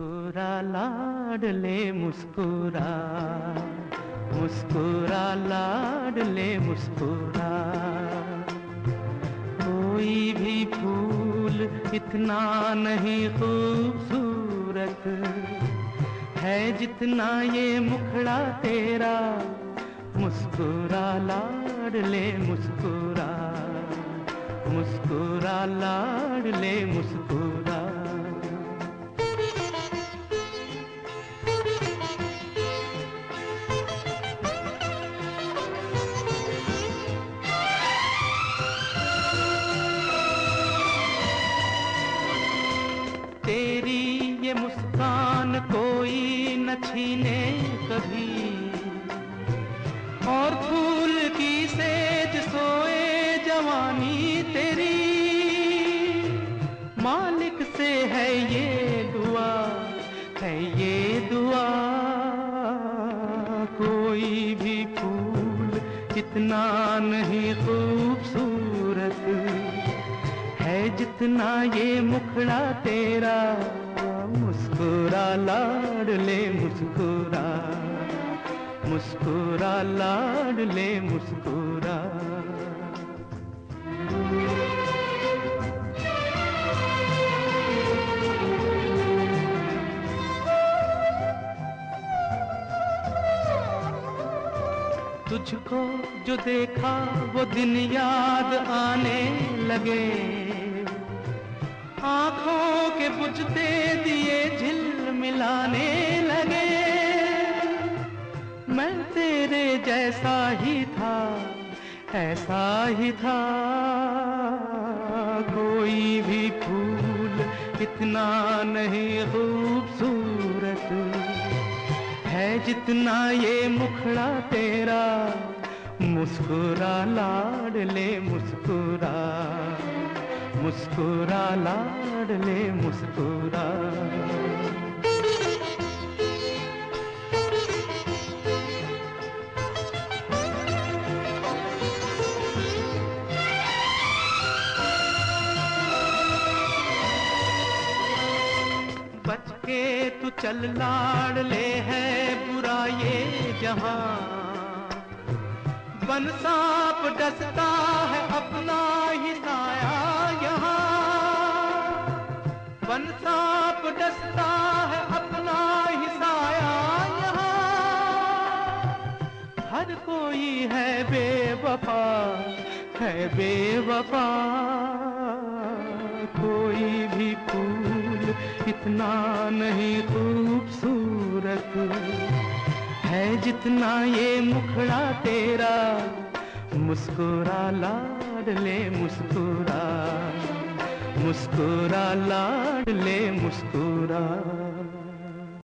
मुस्कुरा लाडले मुस्कुरा। मुस्कुरा लाडले मुस्कुरा। कोई भी फूल इतना नहीं खूबसूरत है जितना ये मुखड़ा तेरा। मुस्कुरा लाडले मुस्कुरा। मुस्कुरा लाडले मुस्कुरा। तेरी ये मुस्कान कोई न छीने कभी। और फूल की सेज सोए जवानी तेरी। मालिक से है ये दुआ, है ये दुआ। कोई भी फूल इतना नहीं खूबसूरत। जितना ये मुखड़ा तेरा, मुस्कुरा लाडले मुस्कुरा। मुस्कुरा लाडले मुस्कुरा। तुझको जो देखा वो दिन याद आने लगे। आँखों के बुझते दिए झिल मिलाने लगे। मैं तेरे जैसा ही था, ऐसा ही था। कोई भी फूल इतना नहीं खूबसूरत है जितना ये मुखड़ा तेरा। मुस्कुरा लाडले मुस्कुरा। मुस्कुरा लाडले मुस्कुरा। बच के तू चल लाडले है बुरा ये जहाँ। बन सांप डसता है अपना ही साया बन सांप डसता है, अपना ही साया यहाँ। हर कोई है बेवफा है बेवफा। कोई भी फूल इतना नहीं खूबसूरत है जितना ये मुखड़ा तेरा। मुस्कुरा लाडले मुस्कुरा। मुस्कुरा लाडले मुस्कुरा।